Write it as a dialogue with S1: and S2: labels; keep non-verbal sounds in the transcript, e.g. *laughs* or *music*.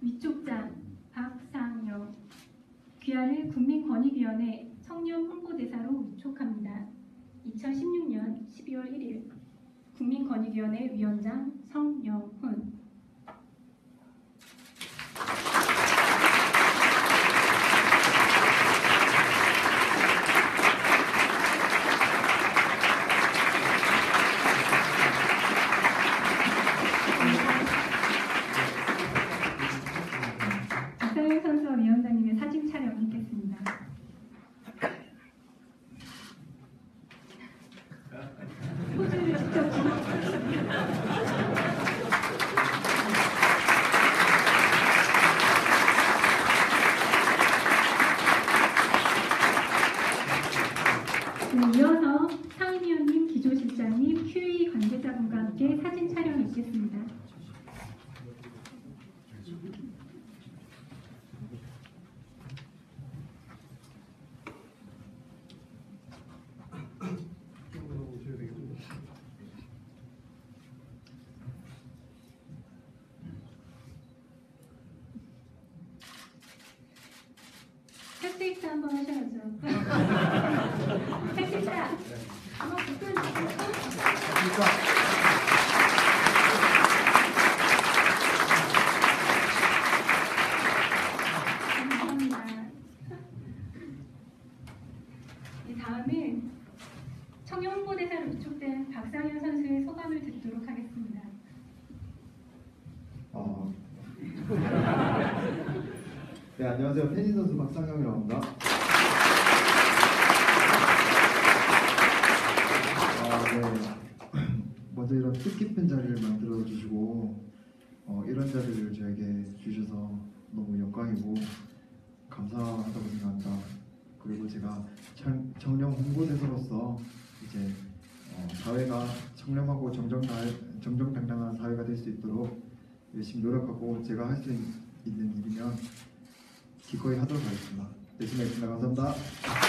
S1: 위촉장 박상영 귀하를 국민권익위원회 청년 홍보대사로 위촉합니다. 2016년 12월 1일 국민권익위원회 위원장 성영 世の 헬스익스 한번 하셔야죠. *laughs* 감사합니다. 이 다음은 청년 홍보대사로 위촉된 박상현 선수의 소감을 듣도록 하겠습니다.
S2: 어. *laughs* 네, 안녕하세요. 테니스 선수 박상영이라고 합니다. 아, 네. 먼저 이런 뜻깊은 자리를 만들어 주시고 어, 이런 자리를 저에게 주셔서 너무 영광이고 감사하다고 생각합니다. 그리고 제가 청- 청년 홍보대사로서 이제 어, 사회가 청렴하고 정정당, 정정당당한 사회가 될 수 있도록 열심히 노력하고 제가 할 수 있는 일이면 기꺼이 하도록 하겠습니다. 열심히 하겠습니다. 감사합니다.